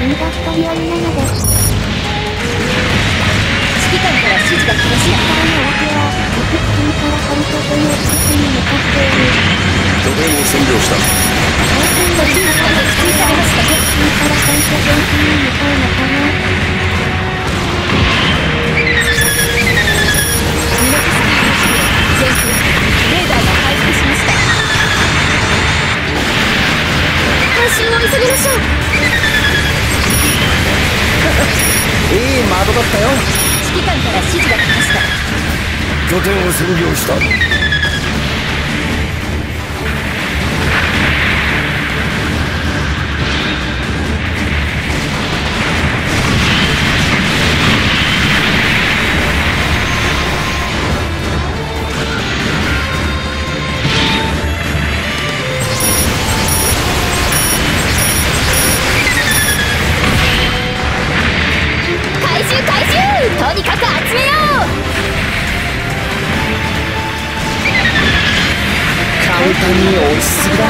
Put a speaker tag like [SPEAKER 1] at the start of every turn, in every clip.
[SPEAKER 1] 君が一人鬼なのです。
[SPEAKER 2] 指揮官から指示が来ました
[SPEAKER 1] からの訳は、北付近からハルトという施設に向かっている。
[SPEAKER 3] 拠点を占領した
[SPEAKER 1] 最近の
[SPEAKER 2] 指示が撃墜されました
[SPEAKER 3] 拠点を占領した
[SPEAKER 2] に
[SPEAKER 4] 落ちすぎだ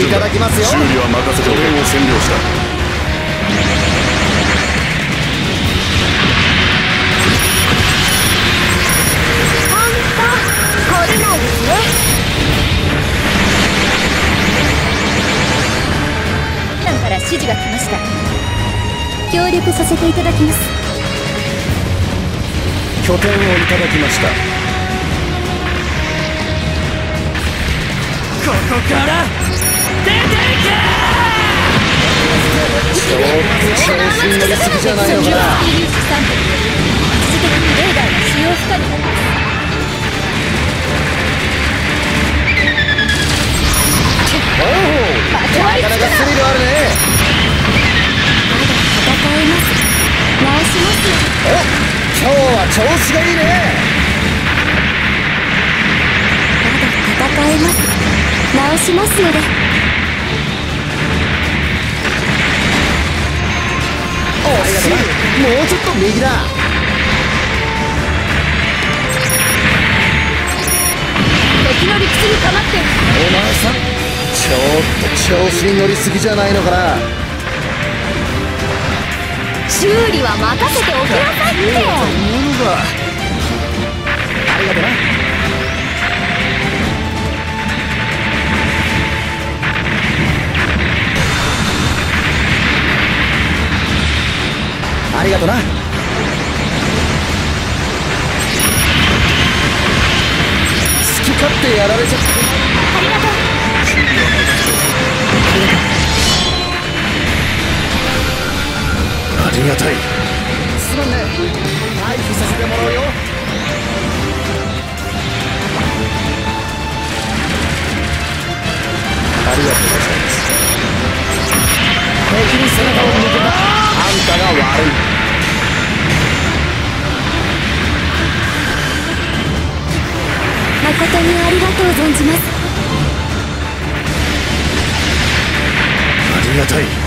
[SPEAKER 1] い
[SPEAKER 2] た
[SPEAKER 4] だきますよ。
[SPEAKER 3] 修理は任せて拠点を占領した
[SPEAKER 2] うほんと懲りないですね。指揮官から指示が来ました。協力させていただきます。
[SPEAKER 4] 拠点をいただきました。
[SPEAKER 5] ここから
[SPEAKER 4] 調子に乗りすぎじゃないのかな
[SPEAKER 2] 初期粒子散布により一時的にレーダーが使用不可になります
[SPEAKER 4] おおなかなかスリルあるね
[SPEAKER 2] 戦えます直します
[SPEAKER 4] お今日は調子がいいね
[SPEAKER 2] まだ戦えます。直しますので。
[SPEAKER 4] しいもうちょっと右だ。
[SPEAKER 2] 敵の理屈にかまって。
[SPEAKER 4] お前さんちょっと調子に乗りすぎじゃないのかな。
[SPEAKER 2] 修理は任せておきなさいって。
[SPEAKER 4] ありがとなありがとな。好き勝手やられちゃった。
[SPEAKER 2] ありがとう
[SPEAKER 3] ありがたい。
[SPEAKER 4] すまんね。回避させてもらうよ。ありがとうございます。敵に背中を向けた。あんたが悪い。
[SPEAKER 2] 誠にありがとう存じます。
[SPEAKER 3] ありがたい。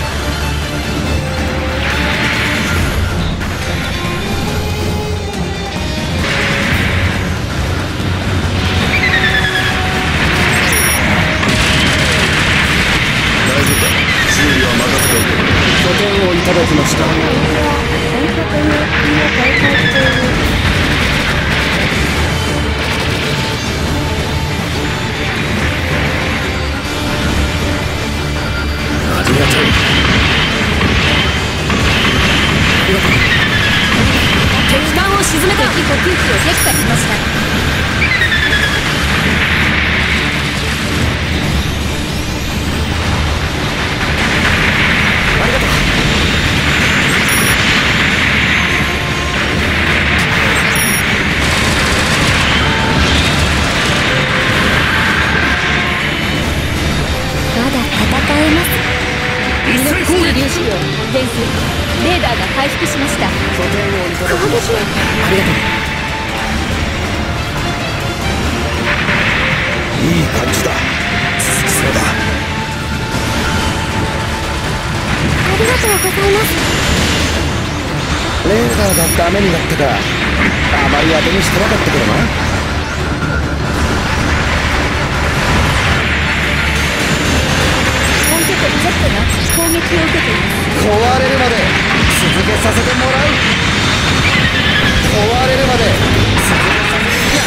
[SPEAKER 4] ただきました。
[SPEAKER 3] ありが
[SPEAKER 4] とう。いい感じだ。続きそうだ。
[SPEAKER 1] ありがとうございます。
[SPEAKER 4] レーダーがダメになった。かあまり当てにしてなかったけどな。
[SPEAKER 2] 本拠点ジェットが攻撃を受けています。
[SPEAKER 4] 壊れるまで続けさせてもらう。壊れるまで。続けさせていや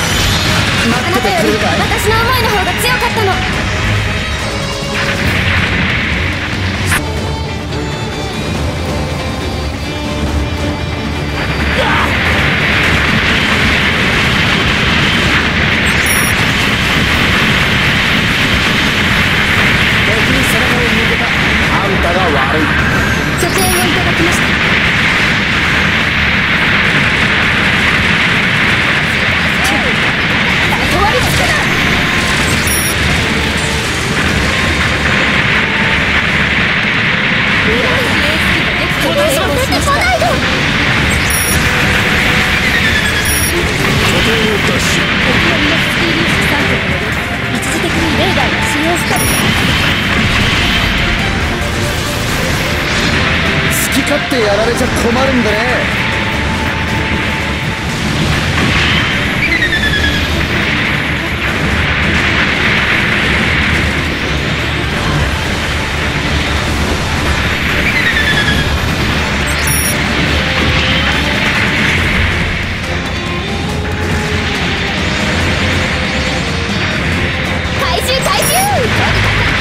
[SPEAKER 4] 待っててくれるかい
[SPEAKER 1] 私の思いの方が強かったの。
[SPEAKER 4] 好き勝手やられちゃ困るんでね。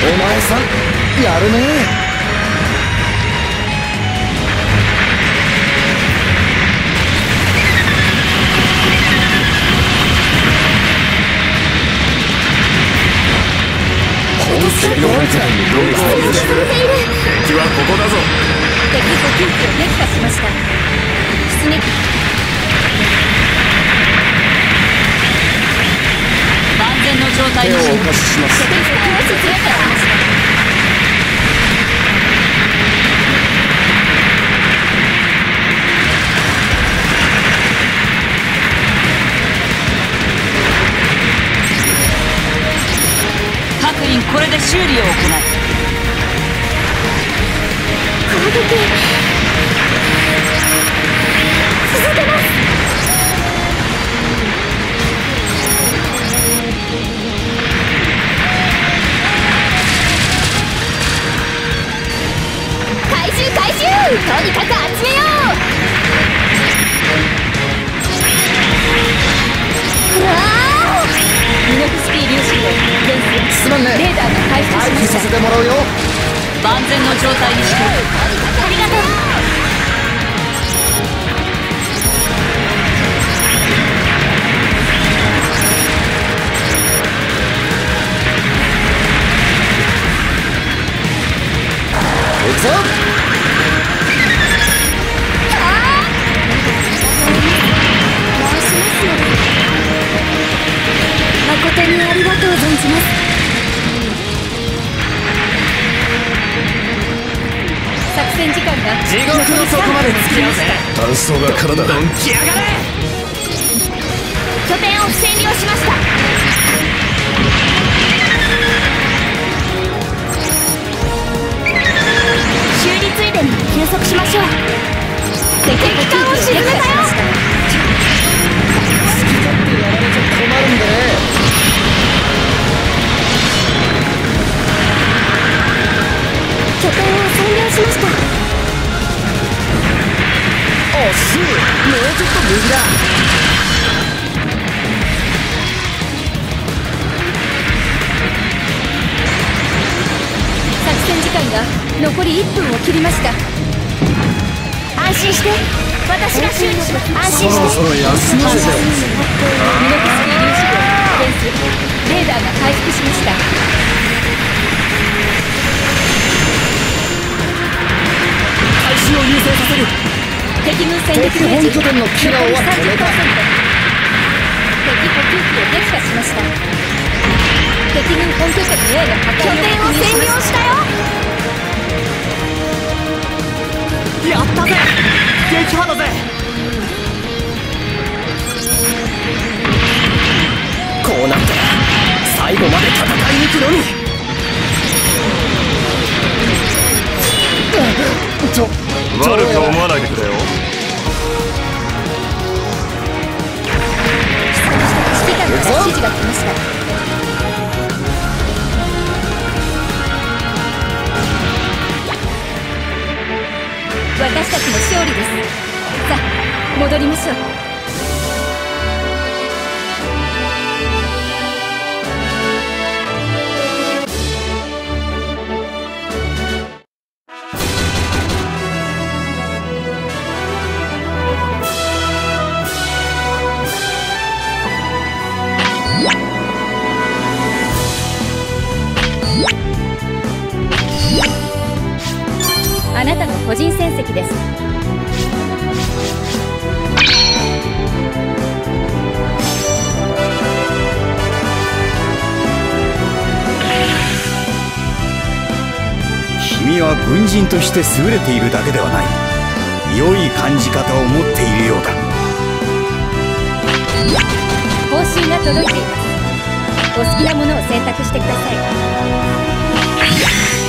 [SPEAKER 4] お前さんやるね
[SPEAKER 2] 全の状態
[SPEAKER 4] 手をお貸しします
[SPEAKER 2] 拠点を設置しました。各員これで修理を行う
[SPEAKER 1] 攻撃続けにかく集めよううわ
[SPEAKER 2] ミノフスキー粒子と電子
[SPEAKER 4] すまんね
[SPEAKER 2] レーダーが回復し
[SPEAKER 4] 回避さ
[SPEAKER 2] ました
[SPEAKER 4] せてもらうよ
[SPEAKER 2] 万全の状態にして
[SPEAKER 1] ありがとう
[SPEAKER 4] 行くぞ。
[SPEAKER 2] 戦時間が
[SPEAKER 5] 地獄の底まで付き合うぜ。
[SPEAKER 3] 炭素が体だ
[SPEAKER 5] どんきやがれ
[SPEAKER 1] 拠点を不占領しました。修理ついでに休息しましょう。敵機関を沈めたよ。
[SPEAKER 4] 好き勝手やられちゃ困るんでね右だ
[SPEAKER 2] 作戦時間が残り1分を切りました。
[SPEAKER 1] 安心して。私が修理します安心
[SPEAKER 3] そろ
[SPEAKER 1] して
[SPEAKER 3] そろ休ませて
[SPEAKER 2] ミノフスキー。粒子と電子レーダーが回復しました。
[SPEAKER 5] 開始を優先させる
[SPEAKER 2] 敵軍戦
[SPEAKER 4] 力本拠点のキラオはこれた
[SPEAKER 2] 敵補給機を撃破しました敵軍本拠点 A が破壊を
[SPEAKER 1] 拠点を占領したよ
[SPEAKER 5] やったぜ。撃破だぜ。
[SPEAKER 6] こうなっ
[SPEAKER 5] たら
[SPEAKER 7] 最後まで戦い抜く
[SPEAKER 2] のに。ちみ悪く思の勝利です。さあ戻りましょう。戦績です。
[SPEAKER 5] 君は軍人として優れているだけではない。良い感じ方を持っているようだ。
[SPEAKER 2] 報酬が届いています。お好きなものを選択してください